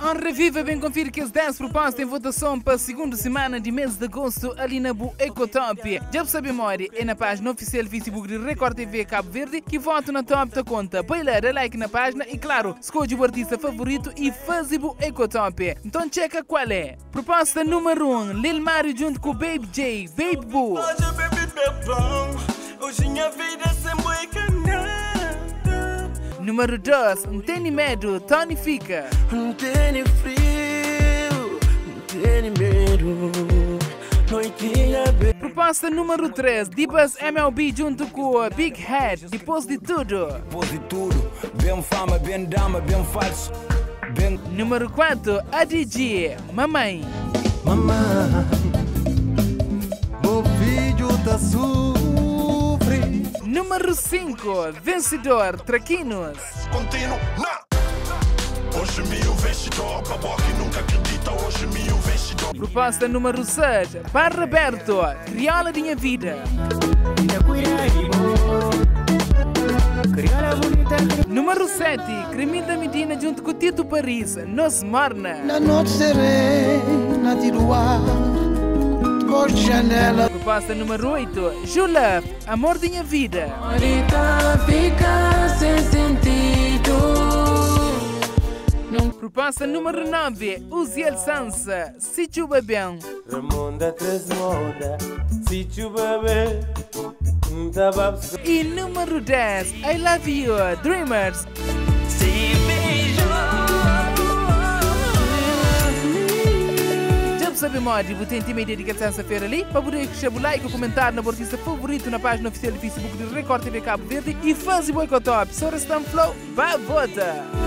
On revive bem confira que as 10 propostas em votação para a segunda semana de mês de agosto ali na Bu Ecotop. Já saber memória, é na página oficial Facebook de Record TV Cabo Verde que vota na top da conta. Bailar like na página e claro, escolhe o artista favorito e faz Bu Ecotop. Então checa qual é. Proposta número 1, um, Lil Mario junto com Baby J, Baby Boo. Hoje Número 2, Não Tem Medo, Tony Fica. Não tem frio, não tem medo. Proposta número 3, Divas MLB junto com a Big Head, depois de tudo. Depois de tudo, bem fama, bem dama, bem falso. Bem Número 4, a DJ, Mamãe. Mamãe, meu filho tá sofre. Número 5, vencedor, Traquinos. contínuo, na. Hoje me o vestidor, baboca nunca acredita. Hoje me o vestidor. Proposta número 6, Bar Roberto, Criola Minha Vida. Número 7, Cremida Medina junto com Tito Paris, Nos Morna. Na noite serena de luar, cor de janela. Proposta número 8, Jula, Amor de Minha Vida. Ahorita fica sem sentido. Proposta número 9, Uziel Sansa, Sítio Babão. Ramonda traz moda, sítio bebê. Tava E número 10, I Love You, Dreamers. Saber mais, vou tentar me dedicar terça-feira ali poder deixar o like e comentar na artista favorito na página oficial do Facebook de Record TV Cabo Verde e fazer boicotop. Só restamos flow, vai votar!